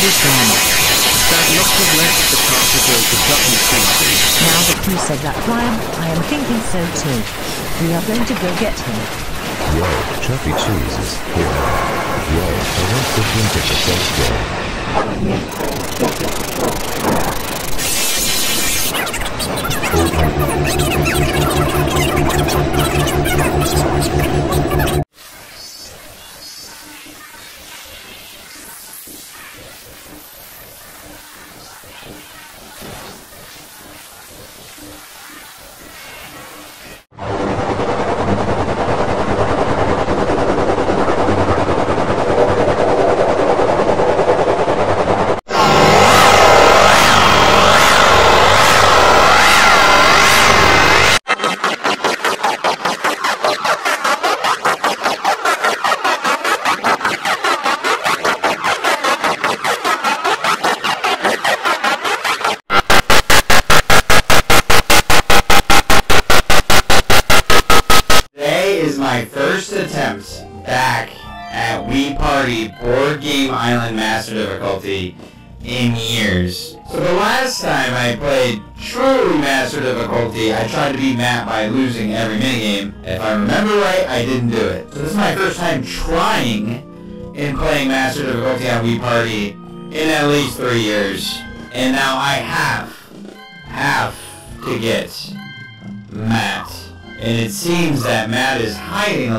This animal. That must have left the. Now that you said that, Brian, I am thinking so too. We are going to go get him. Well, Chuck Cheese is here. Well, I want to drink at the first door. Oh. Thank you. My first attempt back at Wii Party Board Game Island Master Difficulty in years. So the last time I played truly Master Difficulty, I tried to beat Matt by losing every minigame. If I remember right, I didn't do it. So this is my first time trying in playing Master Difficulty on Wii Party in at least three years. And now I have, have to get Matt. And it seems that Matt is hiding a